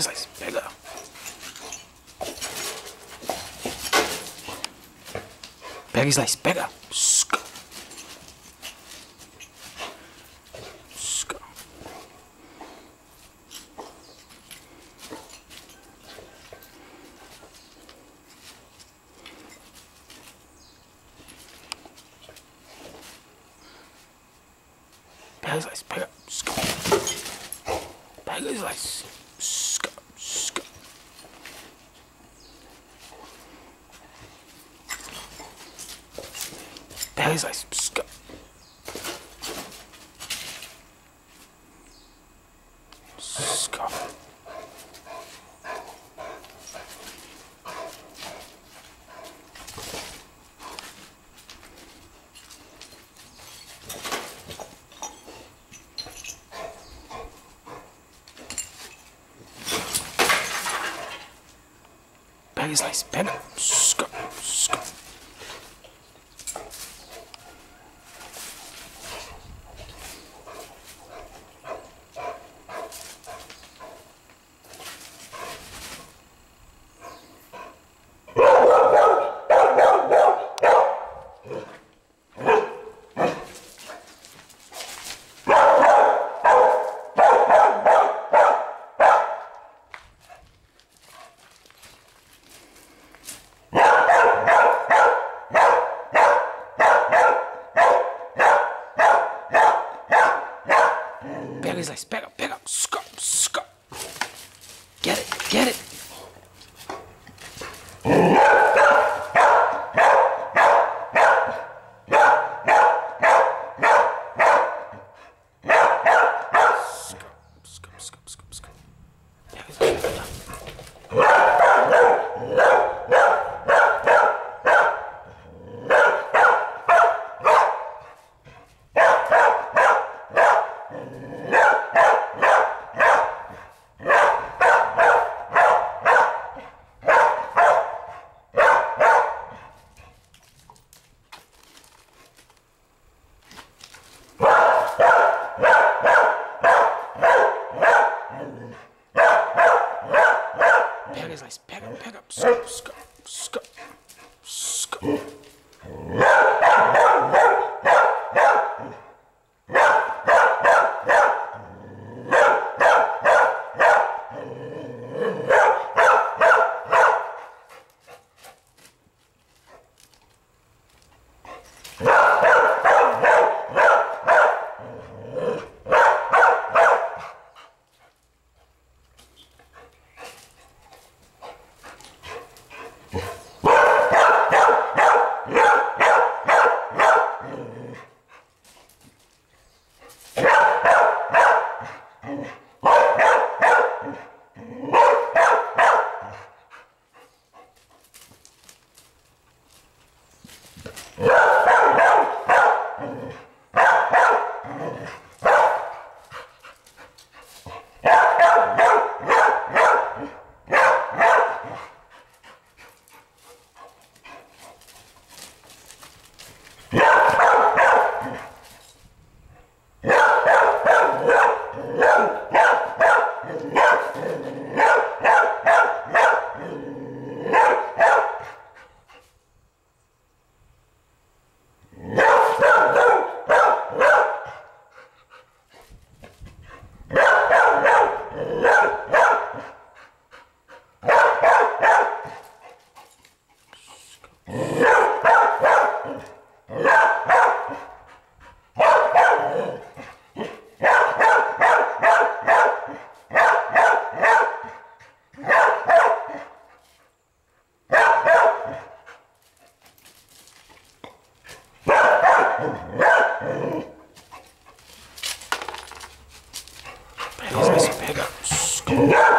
Bigger Slicy, bigger. Bigger Slicy, bigger. Sk. Sk. Bigger Slicy, bigger. Bigger Slicy. Bigger Slicy. Sk. Sk. Bigger Slicy. Bigger. Sk. Sk. Bigger up, Bigger. up, Sk. Sk. Get it. Get it. Sk. Sk. Sk. Sk. Sk. Bigger Slicy. Bigger. Bigger Slicy. Bigger. Bigger. Bigger Slicy. Bigger. Sk.